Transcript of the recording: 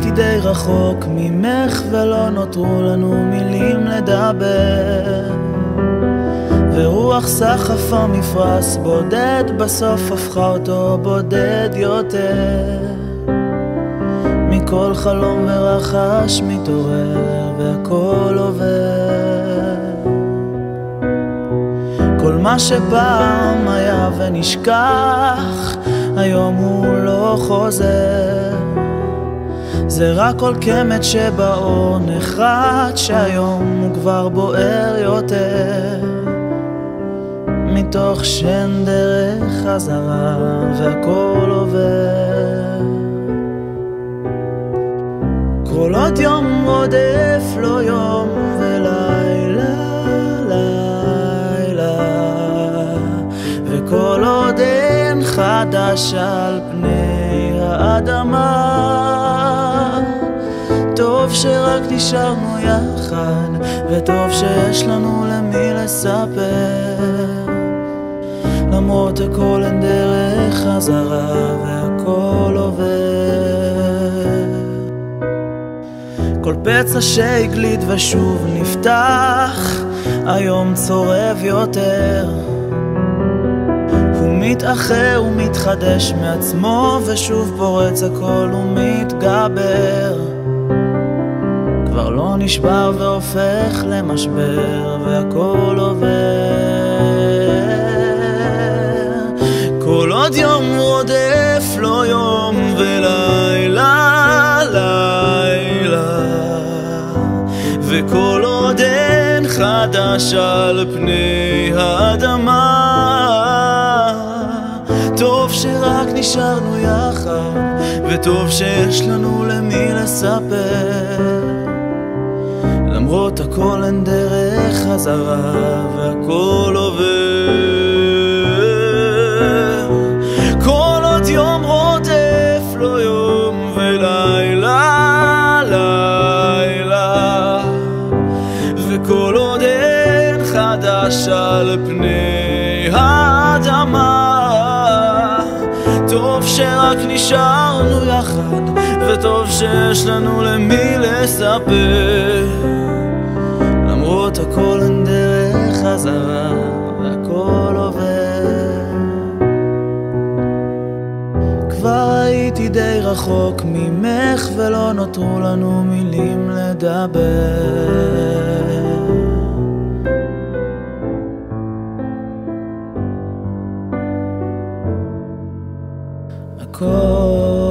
די רחוק ממך ולא נותרו לנו מילים לדבר. ורוח סחף המפרש בודד בסוף הפכה אותו בודד יותר. מכל חלום ורחש מתעורר והכל עובר. כל מה שפעם היה ונשכח היום הוא לא חוזר זה רק כל קמט שבאור נחרט שהיום הוא כבר בוער יותר. מתוך שן דרך חזרה והכל עובר. עוד יום רודף לו יום ולילה לילה. וכל עוד אין חדש על פני האדמה טוב שרק נשארנו יחד וטוב שיש לנו למי לספר. למרות הכל אין דרך חזרה והכל עובר. כל פצע שהגליד ושוב נפתח היום צורב יותר. מתאחר ומתחדש מעצמו ושוב פורץ הכל ומתגבר כבר לא נשבר והופך למשבר והכל עובר. כל עוד יום רודף לו יום ולילה לילה. וכל עוד אין חדש על פני האדמה טוב שרק נשארנו יחד וטוב שיש לנו למי לספר למרות הכל אין דרך חזרה והכל עובר. כל עוד יום רודף לו יום ולילה לילה. וכל עוד אין חדש על פני האדמה טוב שרק נשארנו יחד וטוב שיש לנו למי לספר חזרה והכל עובר. כבר הייתי די רחוק ממך ולא נותרו לנו מילים לדבר. הכל